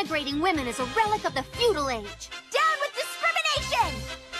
Denigrating women is a relic of the feudal age. Down with discrimination!